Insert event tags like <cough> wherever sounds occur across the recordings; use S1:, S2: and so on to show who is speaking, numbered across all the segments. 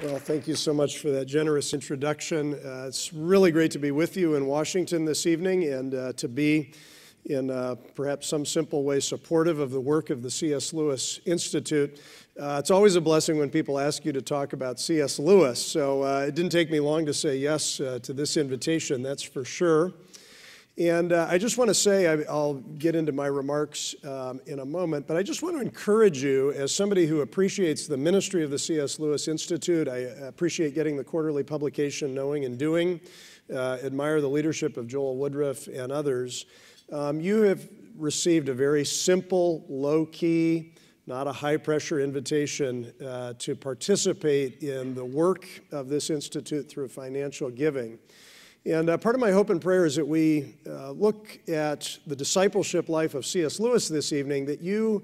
S1: Well, thank you so much for that generous introduction. Uh, it's really great to be with you in Washington this evening and uh, to be in uh, perhaps some simple way supportive of the work of the C.S. Lewis Institute. Uh, it's always a blessing when people ask you to talk about C.S. Lewis, so uh, it didn't take me long to say yes uh, to this invitation, that's for sure. And uh, I just want to say, I, will get into my remarks um, in a moment, but I just want to encourage you, as somebody who appreciates the ministry of the C.S. Lewis Institute, I appreciate getting the quarterly publication Knowing and Doing, uh, admire the leadership of Joel Woodruff and others. Um, you have received a very simple, low key, not a high pressure invitation uh, to participate in the work of this institute through financial giving. And uh, part of my hope and prayer is that we uh, look at the discipleship life of C.S. Lewis this evening, that you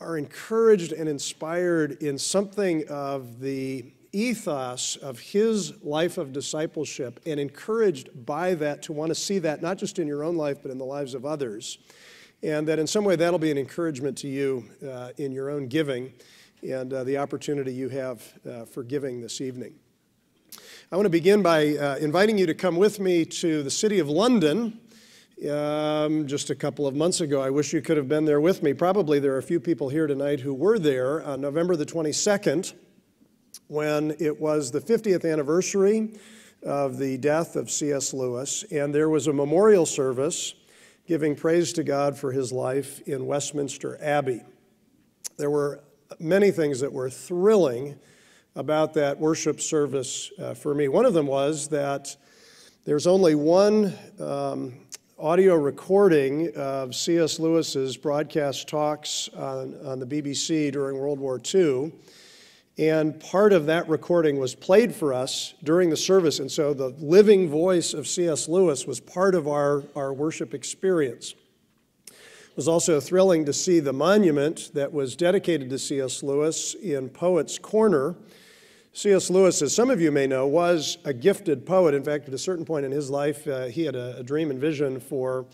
S1: are encouraged and inspired in something of the ethos of his life of discipleship and encouraged by that to want to see that not just in your own life, but in the lives of others. And that in some way that'll be an encouragement to you uh, in your own giving and uh, the opportunity you have uh, for giving this evening. I want to begin by uh, inviting you to come with me to the city of London. Um, just a couple of months ago, I wish you could have been there with me. Probably there are a few people here tonight who were there on November the 22nd when it was the 50th anniversary of the death of C.S. Lewis, and there was a memorial service giving praise to God for his life in Westminster Abbey. There were many things that were thrilling about that worship service uh, for me. One of them was that there's only one um, audio recording of C.S. Lewis's broadcast talks on, on the BBC during World War II. And part of that recording was played for us during the service. And so the living voice of C.S. Lewis was part of our, our worship experience. It was also thrilling to see the monument that was dedicated to C.S. Lewis in Poets Corner C.S. Lewis, as some of you may know, was a gifted poet. In fact, at a certain point in his life, uh, he had a, a, dream and vision for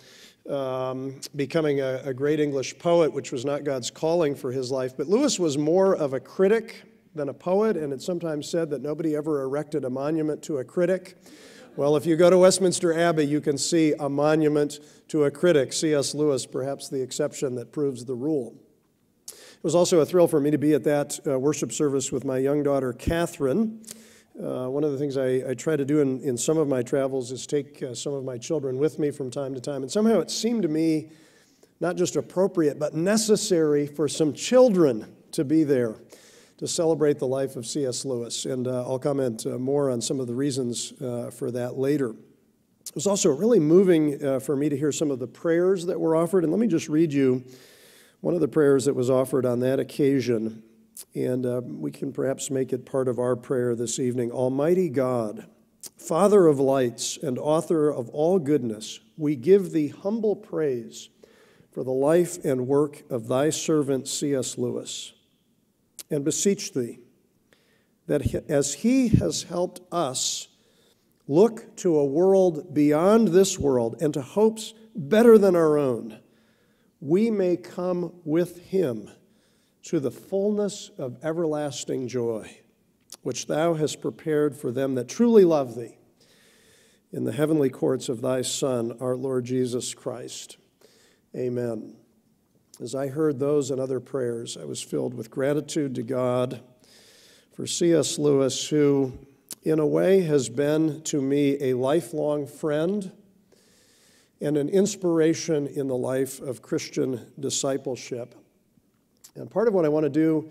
S1: um, becoming a, a great English poet, which was not God's calling for his life. But Lewis was more of a critic than a poet, and it's sometimes said that nobody ever erected a monument to a critic. Well, if you go to Westminster Abbey, you can see a monument to a critic, C.S. Lewis, perhaps the exception that proves the rule. It was also a thrill for me to be at that uh, worship service with my young daughter, Catherine. Uh, one of the things I, I, try to do in, in some of my travels is take uh, some of my children with me from time to time. And somehow it seemed to me not just appropriate, but necessary for some children to be there to celebrate the life of C.S. Lewis. And uh, I'll comment uh, more on some of the reasons uh, for that later. It was also really moving for me to hear some of the prayers that were offered. And let me just read you one of the prayers that was offered on that occasion, and uh, we can perhaps make it part of our prayer this evening Almighty God, Father of lights and author of all goodness, we give thee humble praise for the life and work of thy servant C.S. Lewis, and beseech thee that as he has helped us look to a world beyond this world and to hopes better than our own, we may come with him to the fullness of everlasting joy, which thou hast prepared for them that truly love thee in the heavenly courts of thy Son, our Lord Jesus Christ. Amen. As I heard those and other prayers, I was filled with gratitude to God for C.S. Lewis, who, in a way, has been to me a lifelong friend and an inspiration in the life of Christian discipleship. And part of what I want to do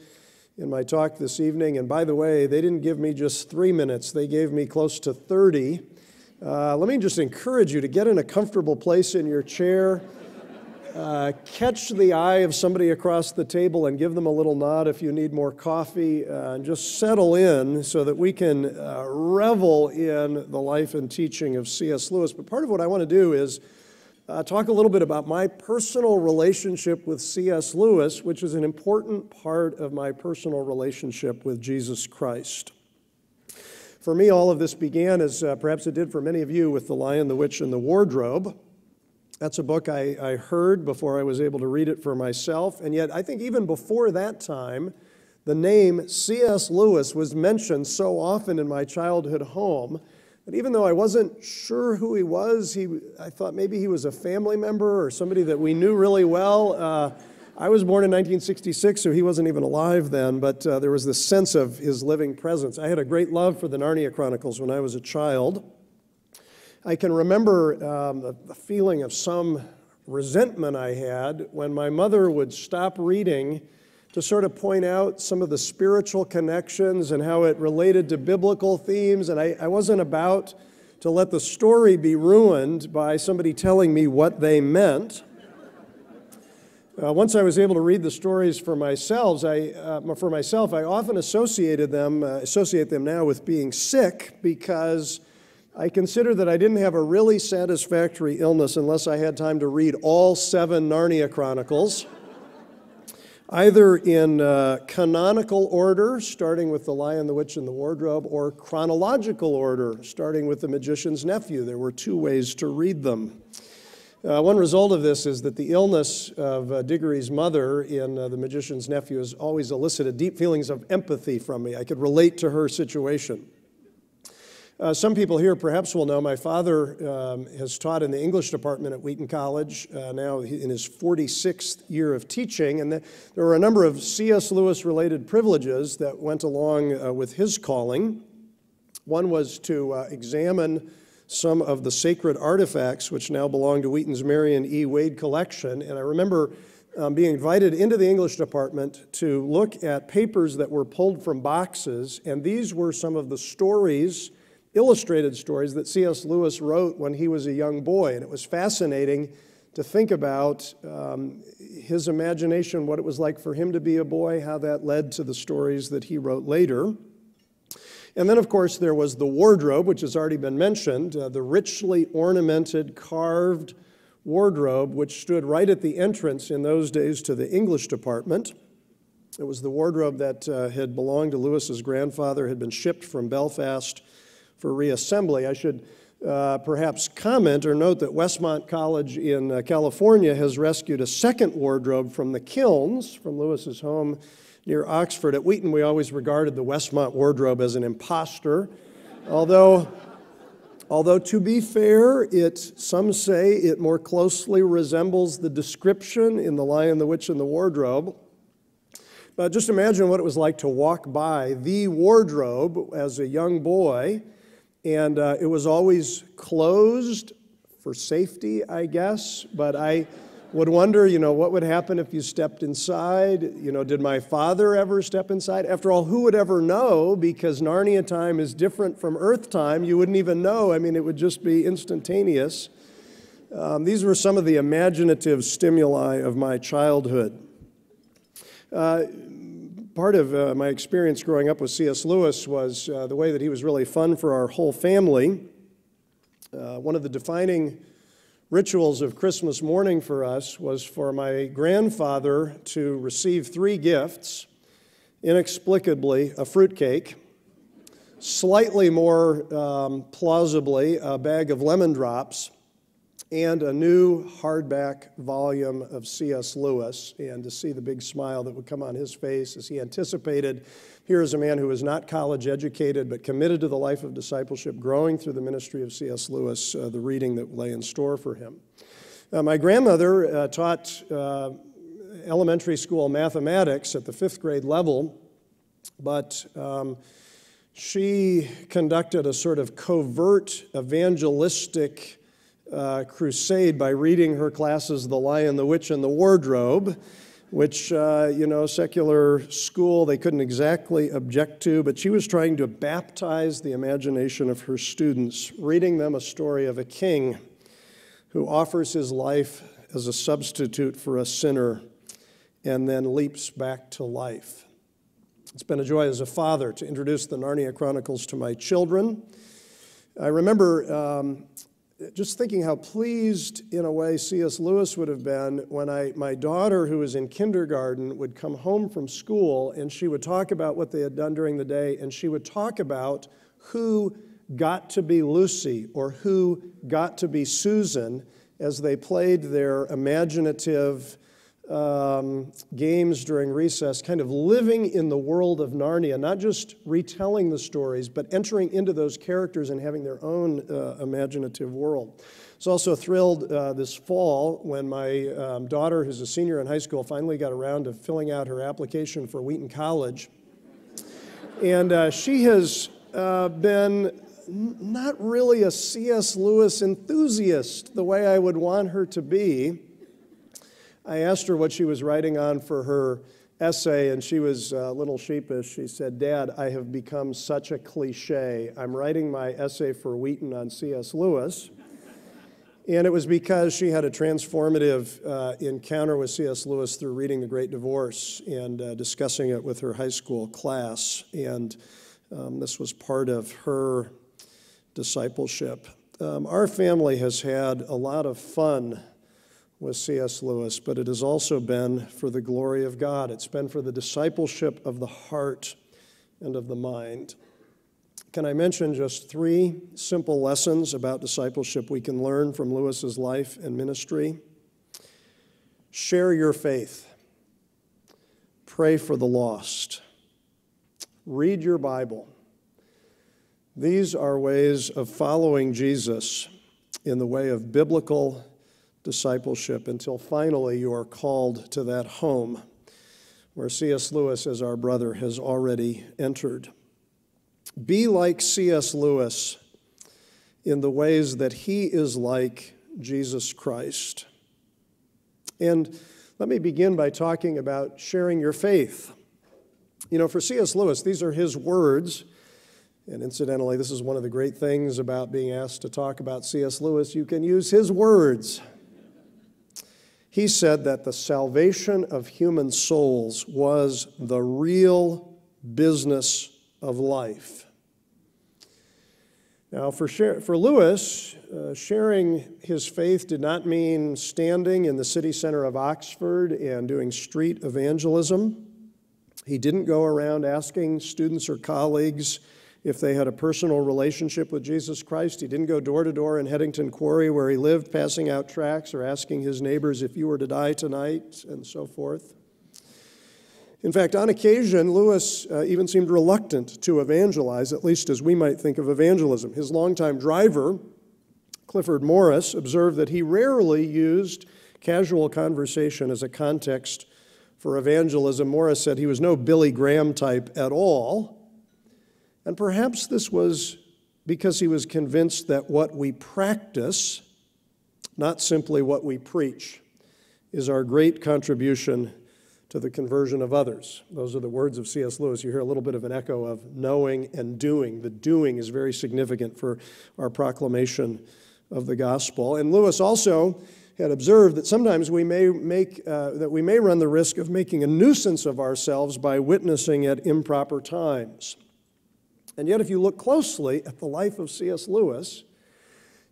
S1: in my talk this evening, and by the way, they didn't give me just three minutes, they gave me close to 30. Uh, let me just encourage you to get in a comfortable place in your chair. Uh, catch the eye of somebody across the table and give them a little nod if you need more coffee, uh, and just settle in so that we can uh, revel in the life and teaching of C.S. Lewis. But part of what I want to do is uh, talk a little bit about my personal relationship with C.S. Lewis, which is an important part of my personal relationship with Jesus Christ. For me, all of this began, as uh, perhaps it did for many of you, with The Lion, the Witch, and the Wardrobe. That's a book I, I heard before I was able to read it for myself. And yet, I think even before that time, the name C.S. Lewis was mentioned so often in my childhood home that even though I wasn't sure who he was, he, I thought maybe he was a family member or somebody that we knew really well. Uh, I was born in 1966, so he wasn't even alive then, but uh, there was this sense of his living presence. I had a great love for the Narnia Chronicles when I was a child. I can remember um, feeling of some resentment I had when my mother would stop reading to sort of point out some of the spiritual connections and how it related to biblical themes. And I, I wasn't about to let the story be ruined by somebody telling me what they meant. Uh, once I was able to read the stories for myself, I, uh, for myself, I often associated them, uh, associate them now with being sick because I consider that I didn't have a really satisfactory illness unless I had time to read all seven Narnia Chronicles either in uh, canonical order, starting with The Lion, the Witch, and the Wardrobe, or chronological order, starting with The Magician's Nephew. There were two ways to read them. Uh, one result of this is that the illness of uh, Diggory's mother in uh, The Magician's Nephew has always elicited deep feelings of empathy from me. I could relate to her situation. Uh, some people here perhaps will know my father um, has taught in the English department at Wheaton College, uh, now in his 46th year of teaching. And the, there were a number of C.S. Lewis related privileges that went along uh, with his calling. One was to uh, examine some of the sacred artifacts which now belong to Wheaton's Marion E. Wade collection. And I remember um, being invited into the English department to look at papers that were pulled from boxes. And these were some of the stories illustrated stories that C.S. Lewis wrote when he was a young boy. And it was fascinating to think about um, his imagination, what it was like for him to be a boy, how that led to the stories that he wrote later. And then, of course, there was the wardrobe, which has already been mentioned, uh, the richly ornamented, carved wardrobe, which stood right at the entrance in those days to the English department. It was the wardrobe that uh, had belonged to Lewis's grandfather, had been shipped from Belfast for reassembly. I should uh, perhaps comment or note that Westmont College in uh, California has rescued a second wardrobe from the kilns from Lewis's home near Oxford. At Wheaton, we always regarded the Westmont wardrobe as an impostor, although. Although, to be fair, it, some say it more closely resembles the description in The Lion, the Witch, and the Wardrobe. But just imagine what it was like to walk by the wardrobe as a young boy and uh, it was always closed for safety, I guess. But I would wonder, you know, what would happen if you stepped inside? You know, did my father ever step inside? After all, who would ever know? Because Narnia time is different from Earth time. You wouldn't even know. I mean, it would just be instantaneous. Um, these were some of the imaginative stimuli of my childhood. Uh, part of uh, my experience growing up with C.S. Lewis was uh, the way that he was really fun for our whole family. Uh, one of the defining rituals of Christmas morning for us was for my grandfather to receive three gifts inexplicably, a fruitcake, slightly more um, plausibly, a bag of lemon drops and a new hardback volume of C.S. Lewis, and to see the big smile that would come on his face as he anticipated here is a man who was not college educated but committed to the life of discipleship, growing through the ministry of C.S. Lewis, uh, the reading that lay in store for him. Uh, my grandmother uh, taught uh, elementary school mathematics at the fifth grade level, but um, she conducted a sort of covert evangelistic uh, crusade by reading her classes The Lion, the Witch, and the Wardrobe, which, uh, you know, secular school they couldn't exactly object to, but she was trying to baptize the imagination of her students, reading them a story of a king who offers his life as a substitute for a sinner and then leaps back to life. It's been a joy as a father to introduce the Narnia Chronicles to my children. I remember um, just thinking how pleased, in a way, C.S. Lewis would have been when I, my daughter, who was in kindergarten, would come home from school and she would talk about what they had done during the day, and she would talk about who got to be Lucy or who got to be Susan as they played their imaginative um, games during recess, kind of living in the world of Narnia, not just retelling the stories, but entering into those characters and having their own uh, imaginative world. I was also thrilled uh, this fall when my um, daughter, who's a senior in high school, finally got around to filling out her application for Wheaton College. And uh, she has uh, been not really a C.S. Lewis enthusiast the way I would want her to be. I asked her what she was writing on for her essay, and she was a little sheepish. She said, Dad, I have become such a cliche. I'm writing my essay for Wheaton on C.S. Lewis. And it was because she had a transformative uh, encounter with C.S. Lewis through reading The Great Divorce and uh, discussing it with her high school class. And um, this was part of her discipleship. Um, our family has had a lot of fun with C.S. Lewis, but it has also been for the glory of God. It's been for the discipleship of the heart and of the mind. Can I mention just three simple lessons about discipleship we can learn from Lewis's life and ministry? Share your faith. Pray for the lost. Read your Bible. These are ways of following Jesus in the way of biblical discipleship until finally you are called to that home where C.S. Lewis, as our brother, has already entered. Be like C.S. Lewis in the ways that he is like Jesus Christ. And let me begin by talking about sharing your faith. You know, for C.S. Lewis, these are his words. And incidentally, this is one of the great things about being asked to talk about C.S. Lewis. You can use his words he said that the salvation of human souls was the real business of life. Now, for, for Lewis, uh, sharing his faith did not mean standing in the city center of Oxford and doing street evangelism. He didn't go around asking students or colleagues if they had a personal relationship with Jesus Christ. He didn't go door to door in Headington Quarry where he lived, passing out tracts or asking his neighbors if you were to die tonight and so forth. In fact, on occasion, Lewis uh, even seemed reluctant to evangelize, at least as we might think of evangelism. His longtime driver, Clifford Morris, observed that he rarely used casual conversation as a context for evangelism. Morris said he was no Billy Graham type at all. And perhaps this was because he was convinced that what we practice, not simply what we preach, is our great contribution to the conversion of others. Those are the words of C.S. Lewis. You hear a little bit of an echo of knowing and doing. The doing is very significant for our proclamation of the gospel. And Lewis also had observed that sometimes we may make uh, that we may run the risk of making a nuisance of ourselves by witnessing at improper times. And yet, if you look closely at the life of C.S. Lewis,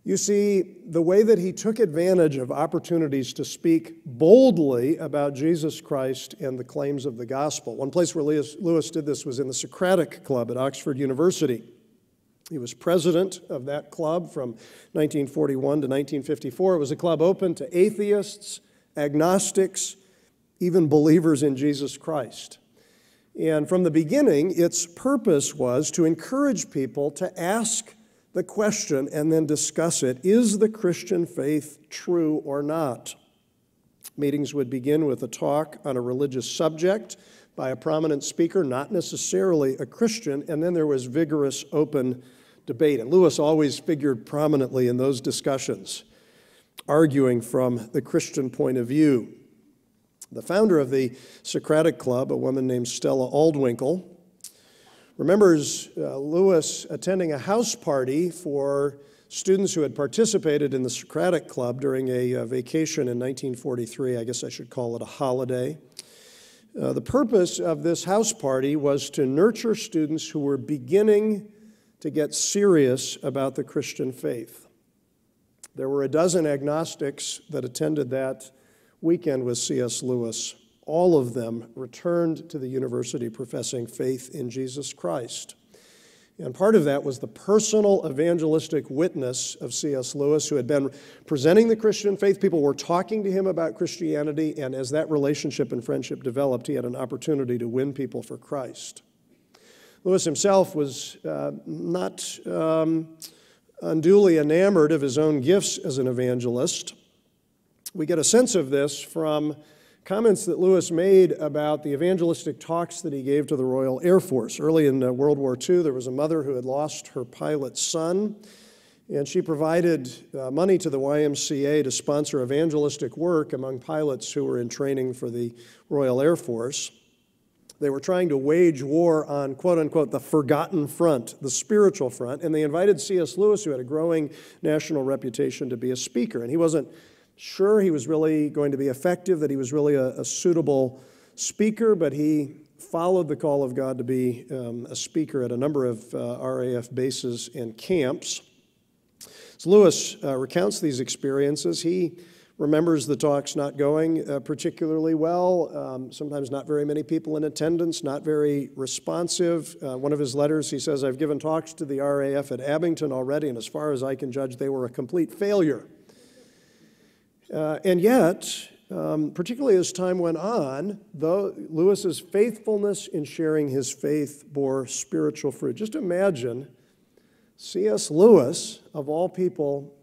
S1: you see the way that he took advantage of opportunities to speak boldly about Jesus Christ and the claims of the gospel. One place where Lewis did this was in the Socratic Club at Oxford University. He was president of that club from 1941 to 1954. It was a club open to atheists, agnostics, even believers in Jesus Christ. And from the beginning, its purpose was to encourage people to ask the question and then discuss it Is the Christian faith true or not? Meetings would begin with a talk on a religious subject by a prominent speaker, not necessarily a Christian, and then there was vigorous open debate. And Lewis always figured prominently in those discussions, arguing from the Christian point of view. The founder of the Socratic Club, a woman named Stella Aldwinckle, remembers uh, Lewis attending a house party for students who had participated in the Socratic Club during a uh, vacation in 1943. I guess I should call it a holiday. Uh, the purpose of this house party was to nurture students who were beginning to get serious about the Christian faith. There were a dozen agnostics that attended that weekend with C.S. Lewis, all of them returned to the university professing faith in Jesus Christ. And part of that was the personal evangelistic witness of C.S. Lewis, who had been presenting the Christian faith. People were talking to him about Christianity, and as that relationship and friendship developed, he had an opportunity to win people for Christ. Lewis himself was uh, not um, unduly enamored of his own gifts as an evangelist. We get a sense of this from comments that Lewis made about the evangelistic talks that he gave to the Royal Air Force. Early in uh, World War II, there was a mother who had lost her pilot's son, and she provided uh, money to the YMCA to sponsor evangelistic work among pilots who were in training for the Royal Air Force. They were trying to wage war on, quote unquote, the forgotten front, the spiritual front, and they invited C.S. Lewis, who had a growing national reputation, to be a speaker. And he wasn't sure he was really going to be effective, that he was really a, a suitable speaker, but he followed the call of God to be um, a speaker at a number of uh, RAF bases and camps. As Lewis uh, recounts these experiences, he remembers the talks not going uh, particularly well, um, sometimes not very many people in attendance, not very responsive. Uh, one of his letters, he says, I've given talks to the RAF at Abingdon already, and as far as I can judge, they were a complete failure. Uh, and yet, um, particularly as time went on, though Lewis's faithfulness in sharing his faith bore spiritual fruit. Just imagine C.S. Lewis, of all people,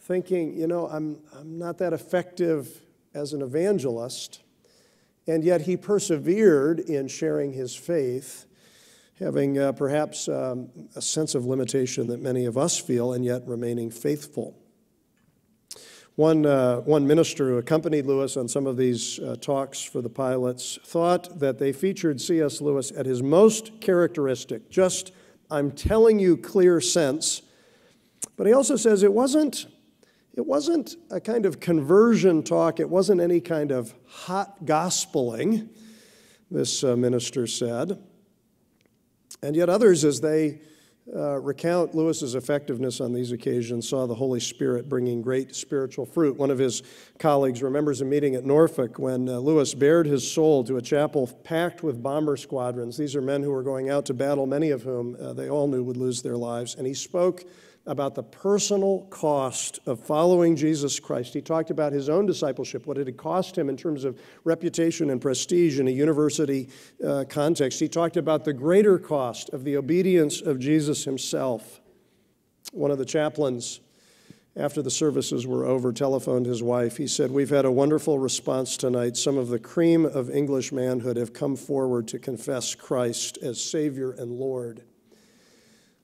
S1: thinking, you know, I'm, I'm not that effective as an evangelist, and yet he persevered in sharing his faith, having uh, perhaps um, a sense of limitation that many of us feel, and yet remaining faithful. One, uh, one minister who accompanied Lewis on some of these uh, talks for the pilots thought that they featured C.S. Lewis at his most characteristic, just, I'm telling you clear sense. But he also says it wasn't, it wasn't a kind of conversion talk, it wasn't any kind of hot gospeling, this uh, minister said. And yet others, as they uh, recount Lewis's effectiveness on these occasions, saw the Holy Spirit bringing great spiritual fruit. One of his colleagues remembers a meeting at Norfolk when uh, Lewis bared his soul to a chapel packed with bomber squadrons. These are men who were going out to battle, many of whom uh, they all knew would lose their lives. And he spoke about the personal cost of following Jesus Christ. He talked about his own discipleship, what it had cost him in terms of reputation and prestige in a university uh, context. He talked about the greater cost of the obedience of Jesus himself. One of the chaplains, after the services were over, telephoned his wife. He said, We've had a wonderful response tonight. Some of the cream of English manhood have come forward to confess Christ as Savior and Lord.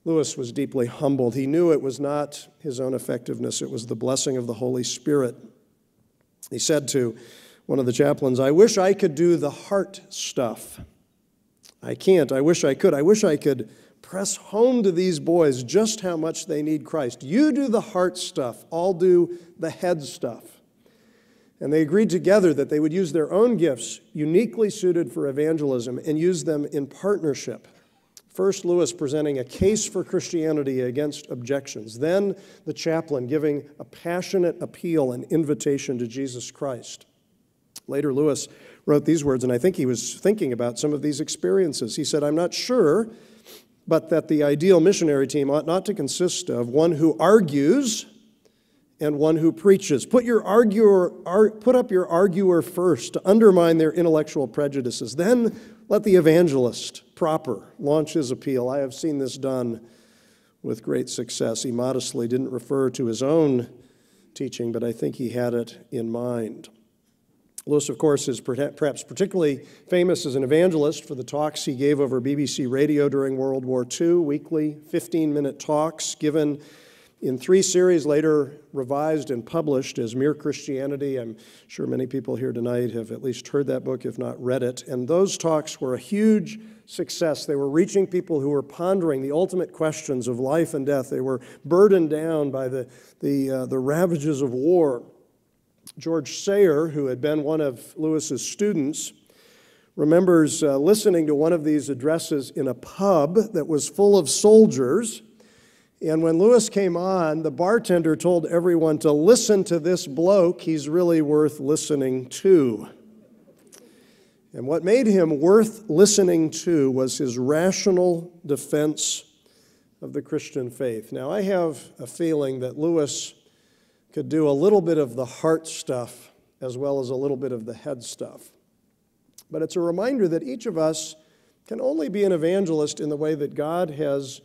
S1: Lewis was deeply humbled. He knew it was not his own effectiveness, it was the blessing of the Holy Spirit. He said to one of the chaplains, I wish I could do the heart stuff. I can't. I wish I could. I wish I could press home to these boys just how much they need Christ. You do the heart stuff, I'll do the head stuff. And they agreed together that they would use their own gifts, uniquely suited for evangelism, and use them in partnership. First, Lewis presenting a case for Christianity against objections. Then, the chaplain giving a passionate appeal and invitation to Jesus Christ. Later, Lewis wrote these words, and I think he was thinking about some of these experiences. He said, I'm not sure, but that the ideal missionary team ought not to consist of one who argues and one who preaches. Put, your arguer, ar, put up your arguer first to undermine their intellectual prejudices. Then let the evangelist proper launch his appeal. I have seen this done with great success. He modestly didn't refer to his own teaching, but I think he had it in mind. Lewis, of course, is perhaps particularly famous as an evangelist for the talks he gave over BBC radio during World War II, weekly 15 minute talks given in three series later revised and published as Mere Christianity. I'm sure many people here tonight have at least heard that book, if not read it. And those talks were a huge success. They were reaching people who were pondering the ultimate questions of life and death. They were burdened down by the, the, uh, the ravages of war. George Sayer, who had been one of Lewis's students, remembers uh, listening to one of these addresses in a pub that was full of soldiers and when Lewis came on, the bartender told everyone to listen to this bloke. He's really worth listening to. And what made him worth listening to was his rational defense of the Christian faith. Now, I have a feeling that Lewis could do a little bit of the heart stuff as well as a little bit of the head stuff. But it's a reminder that each of us can only be an evangelist in the way that God has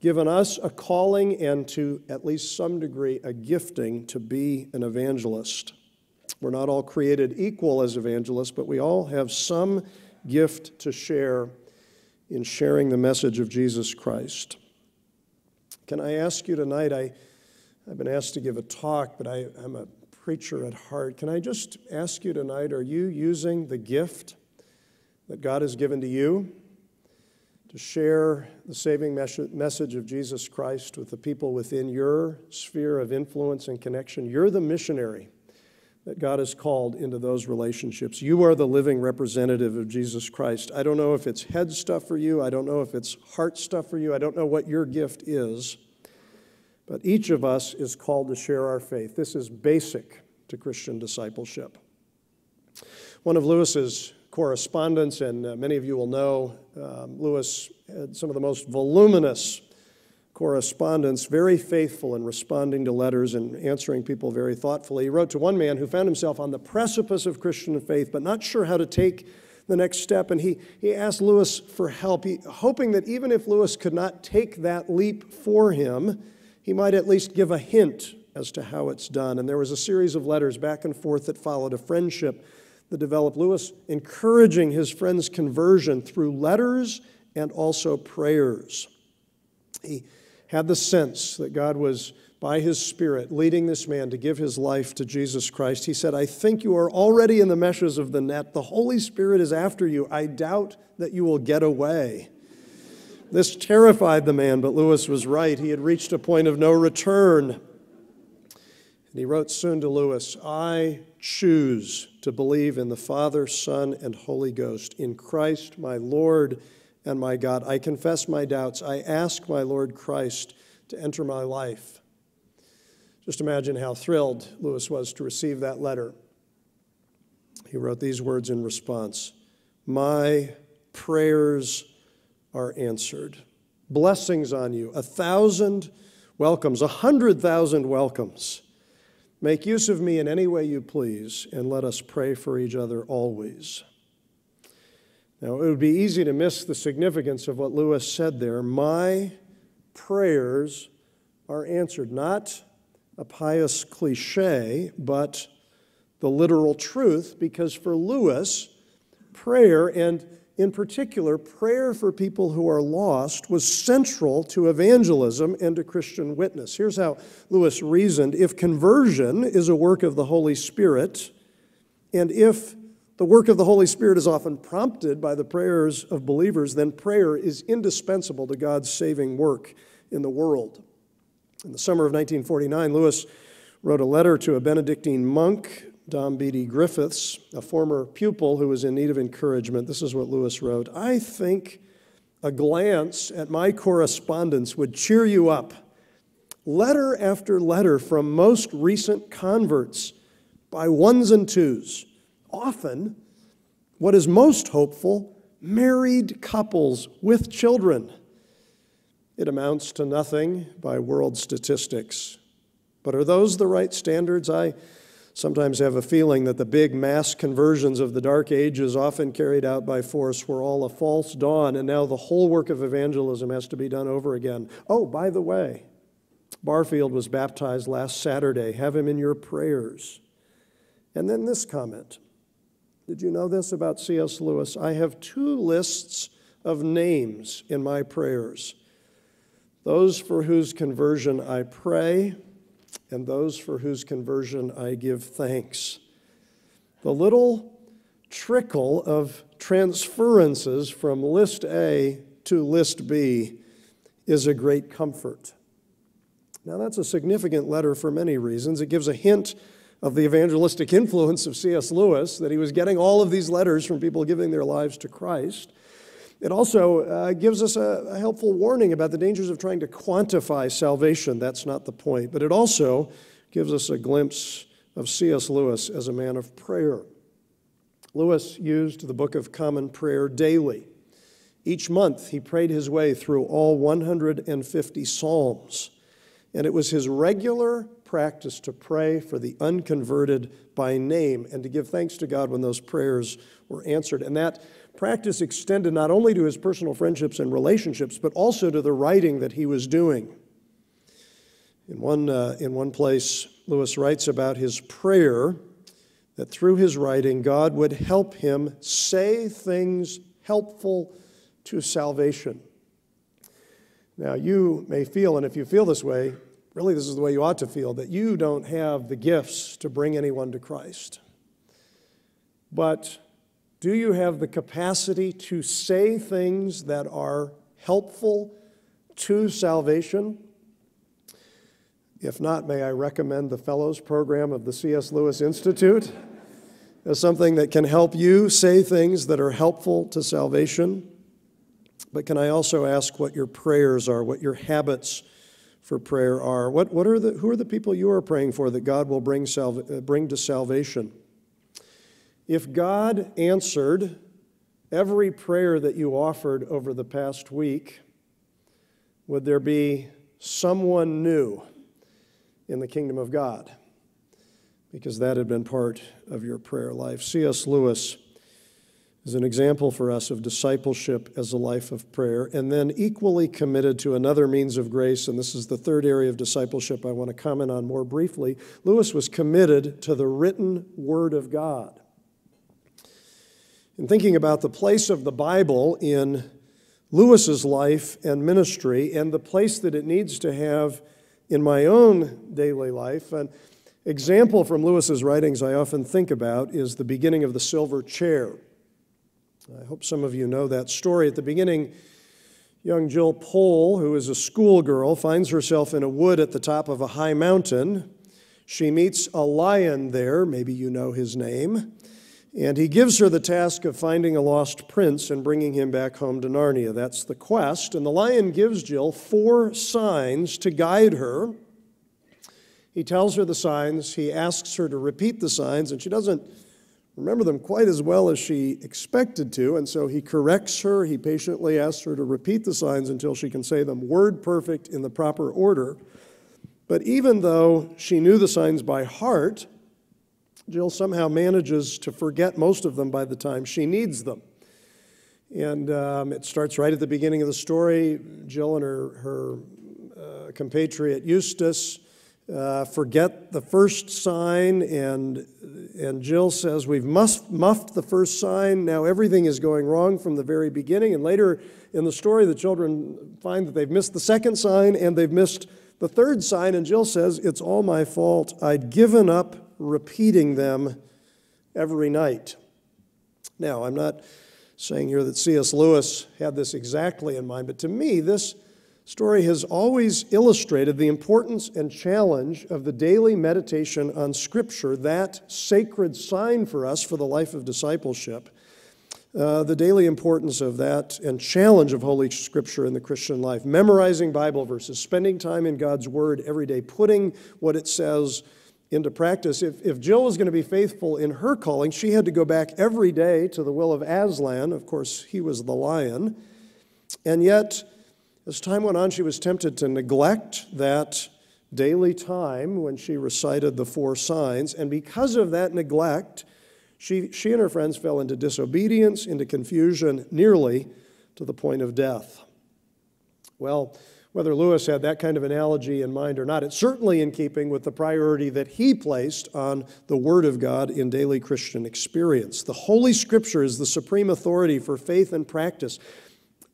S1: given us a calling and to at least some degree a gifting to be an evangelist. We're not all created equal as evangelists, but we all have some gift to share in sharing the message of Jesus Christ. Can I ask you tonight? I, I've been asked to give a talk, but I, I'm a preacher at heart. Can I just ask you tonight are you using the gift that God has given to you to share the saving message of Jesus Christ with the people within your sphere of influence and connection? You're the missionary that God has called into those relationships. You are the living representative of Jesus Christ. I don't know if it's head stuff for you, I don't know if it's heart stuff for you, I don't know what your gift is, but each of us is called to share our faith. This is basic to Christian discipleship. One of Lewis's correspondents, and uh, many of you will know, um, Lewis had some of the most voluminous correspondence, very faithful in responding to letters and answering people very thoughtfully. He wrote to one man who found himself on the precipice of Christian faith, but not sure how to take the next step. And he, he asked Lewis for help, he, hoping that even if Lewis could not take that leap for him, he might at least give a hint as to how it's done. And there was a series of letters back and forth that followed, a friendship that developed. Lewis encouraging his friend's conversion through letters and also prayers. He had the sense that God was, by his Spirit, leading this man to give his life to Jesus Christ. He said, I think you are already in the meshes of the net. The Holy Spirit is after you. I doubt that you will get away. This terrified the man, but Lewis was right. He had reached a point of no return. And he wrote soon to Lewis, I choose to believe in the Father, Son, and Holy Ghost, in Christ my Lord and my God. I confess my doubts. I ask my Lord Christ to enter my life. Just imagine how thrilled Lewis was to receive that letter. He wrote these words in response My prayers are answered. Blessings on you, a thousand welcomes, a hundred thousand welcomes. Make use of me in any way you please, and let us pray for each other always. Now, it would be easy to miss the significance of what Lewis said there. My prayers are answered. Not a pious cliche, but the literal truth, because for Lewis, prayer, and in particular, prayer for people who are lost, was central to evangelism and to Christian witness. Here's how Lewis reasoned if conversion is a work of the Holy Spirit, and if the work of the Holy Spirit is often prompted by the prayers of believers, then prayer is indispensable to God's saving work in the world. In the summer of 1949, Lewis wrote a letter to a Benedictine monk, Dom Bede Griffiths, a former pupil who was in need of encouragement. This is what Lewis wrote I think a glance at my correspondence would cheer you up. Letter after letter from most recent converts by ones and twos often, what is most hopeful, married couples with children. It amounts to nothing by world statistics. But are those the right standards? I sometimes I have a feeling that the big mass conversions of the Dark Ages, often carried out by force, were all a false dawn, and now the whole work of evangelism has to be done over again. Oh, by the way, Barfield was baptized last Saturday. Have him in your prayers. And then this comment did you know this about C.S. Lewis? I have two lists of names in my prayers those for whose conversion I pray, and those for whose conversion I give thanks. The little trickle of transferences from list A to list B is a great comfort. Now, that's a significant letter for many reasons. It gives a hint of the evangelistic <laughs> influence of C.S. Lewis, that he was getting all of these letters from people giving their lives to Christ. It also uh, gives us a, a helpful warning about the dangers of trying to quantify salvation. That's not the point. But it also gives us a glimpse of C.S. Lewis as a man of prayer. Lewis used the Book of Common Prayer daily Each month, he prayed his way through all 150 Psalms. And it was his regular practice to pray for the unconverted by name and to give thanks to God when those prayers were answered. And that practice extended not only to his personal friendships and relationships, but also to the writing that he was doing. In one, uh, in one place, Lewis writes about his prayer that through his writing, God would help him say things helpful to salvation. Now, you may feel, and if you feel this way, really this is the way you ought to feel, that you don't have the gifts to bring anyone to Christ. But do you have the capacity to say things that are helpful to salvation? If not, may I recommend the Fellows Program of the C.S. Lewis Institute as something that can help you say things that are helpful to salvation? But can I also ask what your prayers are, what your habits for prayer are? What, what are the, who are the people you are praying for that God will bring, salva- uh, bring to salvation? If God answered every prayer that you offered over the past week, would there be someone new in the kingdom of God? Because that had been part of your prayer life. C.S. Lewis is an example for us of discipleship as a life of prayer, and then equally committed to another means of grace, and this is the third area of discipleship I want to comment on more briefly. Lewis was committed to the written Word of God. In thinking about the place of the Bible in Lewis's life and ministry, and the place that it needs to have in my own daily life, an example from Lewis's writings I often think about is the beginning of the silver chair. I hope some of you know that story. At the beginning, young Jill Pole, who is a schoolgirl, finds herself in a wood at the top of a high mountain. She meets a lion there, maybe you know his name, and he gives her the task of finding a lost prince and bringing him back home to Narnia. That's the quest. And the lion gives Jill four signs to guide her. He tells her the signs, he asks her to repeat the signs, and she doesn't remember them quite as well as she expected to, and so he corrects her. He patiently asks her to repeat the signs until she can say them word perfect in the proper order. But even though she knew the signs by heart, Jill somehow manages to forget most of them by the time she needs them. And um, it starts right at the beginning of the story. Jill and her, her uh, compatriot Eustace uh, forget the first sign, and, and Jill says, We've must, muffed the first sign. Now everything is going wrong from the very beginning. And later in the story, the children find that they've missed the second sign and they've missed the third sign. And Jill says, It's all my fault. I'd given up repeating them every night. Now, I'm not saying here that C.S. Lewis had this exactly in mind, but to me, this story has always illustrated the importance and challenge of the daily meditation on Scripture, that sacred sign for us for the life of discipleship. Uh, the daily importance of that and challenge of Holy Scripture in the Christian life. Memorizing Bible verses, spending time in God's Word every day, putting what it says into practice. If, if Jill was going to be faithful in her calling, she had to go back every day to the will of Aslan. Of course, he was the lion. And yet, as time went on, she was tempted to neglect that daily time when she recited the four signs. And because of that neglect, she, she and her friends fell into disobedience, into confusion, nearly to the point of death. Well, whether Lewis had that kind of analogy in mind or not, it's certainly in keeping with the priority that he placed on the Word of God in daily Christian experience. The Holy Scripture is the supreme authority for faith and practice.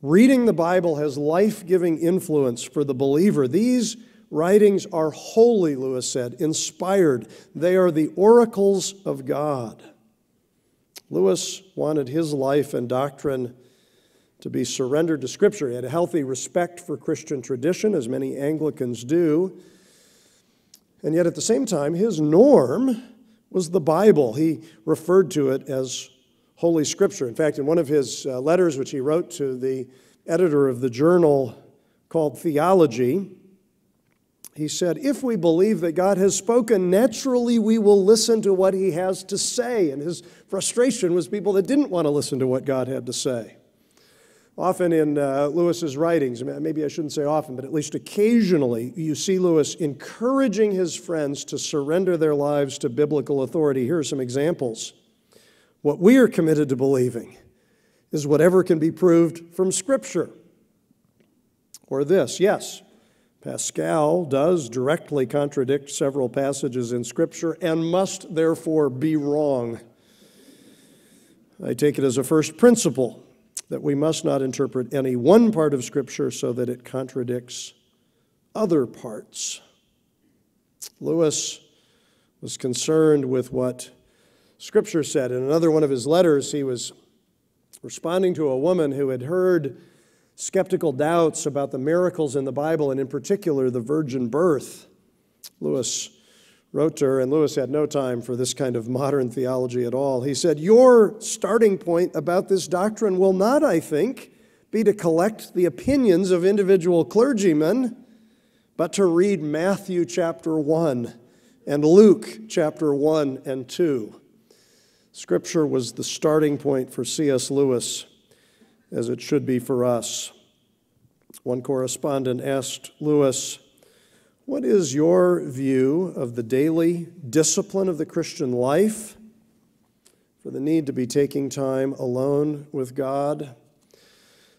S1: Reading the Bible has life giving influence for the believer. These writings are holy, Lewis said, inspired. They are the oracles of God. Lewis wanted his life and doctrine to be surrendered to Scripture. He had a healthy respect for Christian tradition, as many Anglicans do. And yet, at the same time, his norm was the Bible. He referred to it as Holy Scripture. In fact, in one of his uh, letters, which he wrote to the editor of the journal called Theology, he said, If we believe that God has spoken, naturally we will listen to what he has to say. And his frustration was people that didn't want to listen to what God had to say. Often in uh, Lewis's writings, maybe I shouldn't say often, but at least occasionally, you see Lewis encouraging his friends to surrender their lives to biblical authority. Here are some examples. What we are committed to believing is whatever can be proved from Scripture. Or this, yes, Pascal does directly contradict several passages in Scripture and must therefore be wrong. I take it as a first principle that we must not interpret any one part of Scripture so that it contradicts other parts. Lewis was concerned with what Scripture said. In another one of his letters, he was responding to a woman who had heard skeptical doubts about the miracles in the Bible, and in particular the virgin birth. Lewis her, and Lewis had no time for this kind of modern theology at all. He said, Your starting point about this doctrine will not, I think, be to collect the opinions of individual clergymen, but to read Matthew chapter 1 and Luke chapter 1 and 2. Scripture was the starting point for C.S. Lewis as it should be for us. One correspondent asked Lewis, What is your view of the daily discipline of the Christian life? For the need to be taking time alone with God.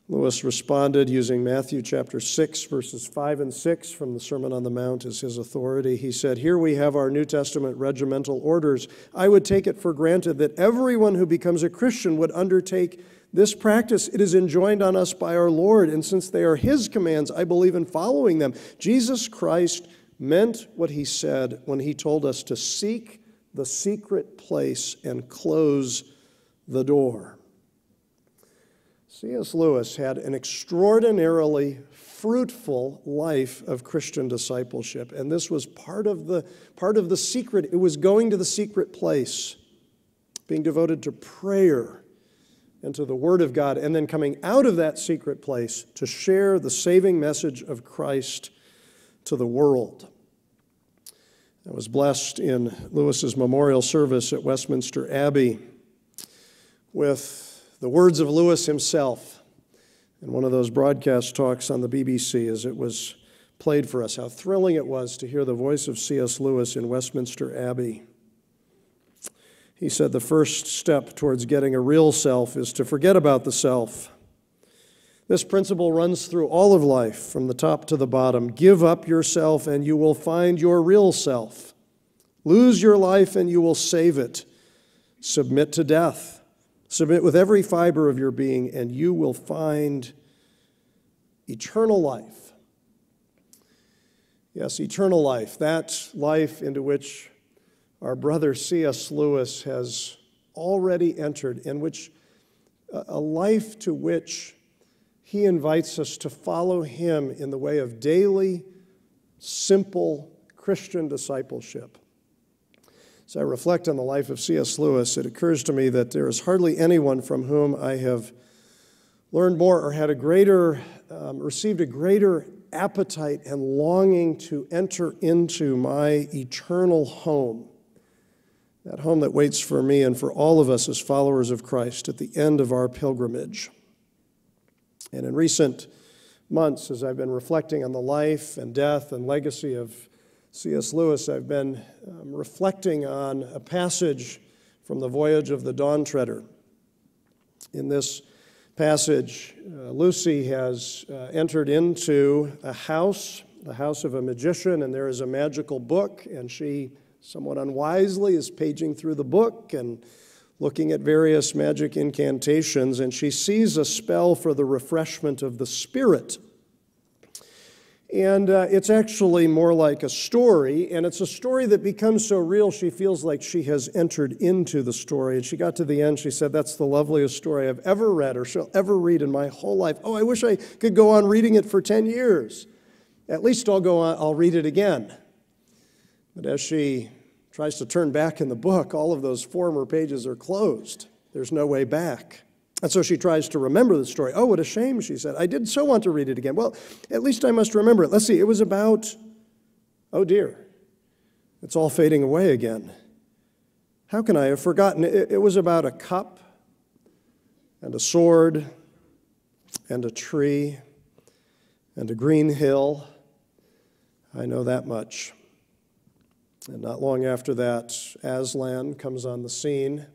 S1: Lewis responded using Matthew chapter 6, verses 5 and 6 from the Sermon on the Mount as his authority. He said, Here we have our New Testament regimental orders. I would take it for granted that everyone who becomes a Christian would undertake this practice, it is enjoined on us by our Lord, and since they are His commands, I believe in following them. Jesus Christ meant what He said when He told us to seek the secret place and close the door. C.S. Lewis had an extraordinarily fruitful life of Christian discipleship, and this was part of the, part of the secret. It was going to the secret place, being devoted to prayer and to the Word of God, and then coming out of that secret place to share the saving message of Christ to the world. I was blessed in Lewis's memorial service at Westminster Abbey with the words of Lewis himself in one of those broadcast talks on the BBC as it was played for us. How thrilling it was to hear the voice of C.S. Lewis in Westminster Abbey. He said the first step towards getting a real self is to forget about the self. This principle runs through all of life, from the top to the bottom. Give up yourself, and you will find your real self. Lose your life, and you will save it. Submit to death. Submit with every fiber of your being, and you will find eternal life. Yes, eternal life, that life into which our brother C.S. Lewis has already entered, in which a life to which he invites us to follow him in the way of daily, simple Christian discipleship. As I reflect on the life of C.S. Lewis, it occurs to me that there is hardly anyone from whom I have learned more or had a greater, um, received a greater appetite and longing to enter into my eternal home that home that waits for me and for all of us as followers of Christ at the end of our pilgrimage. And in recent months, as I've been reflecting on the life and death and legacy of C.S. Lewis, I've been um, reflecting on a passage from the Voyage of the Dawn Treader. In this passage, uh, Lucy has uh, entered into a house, the house of a magician, and there is a magical book, and she somewhat unwisely, is paging through the book and looking at various magic incantations, and she sees a spell for the refreshment of the spirit. And uh, it's actually more like a story, and it's a story that becomes so real she feels like she has entered into the story. And she got to the end, she said, That's the loveliest story I've ever read or shall ever read in my whole life. Oh, I wish I could go on reading it for 10 years. At least I'll go on, I'll read it again. But as she tries to turn back in the book, all of those former pages are closed. There's no way back. And so she tries to remember the story. Oh, what a shame, she said. I did so want to read it again. Well, at least I must remember it. Let's see, it was about, oh dear, it's all fading away again. How can I have forgotten? It, it was about a cup and a sword and a tree and a green hill. I know that much. And not long after that, Aslan comes on the scene.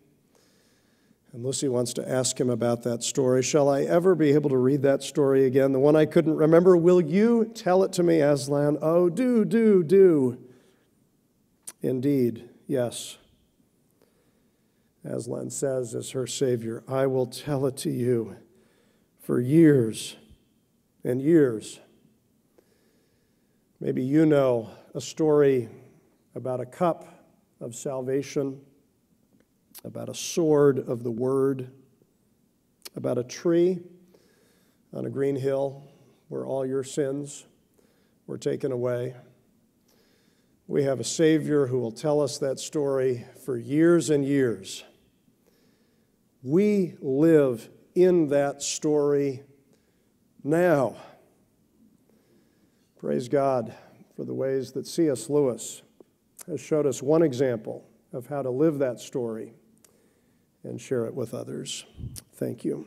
S1: And Lucy wants to ask him about that story. Shall I ever be able to read that story again? The one I couldn't remember? Will you tell it to me, Aslan? Oh, do, do, do. Indeed, yes. Aslan says, as her Savior, I will tell it to you for years and years. Maybe you know a story about a cup of salvation, about a sword of the word, about a tree on a green hill where all your sins were taken away. We have a Savior who will tell us that story for years and years. We live in that story now. Praise God for the ways that C.S. Lewis has showed us one example of how to live that story and share it with others. Thank you.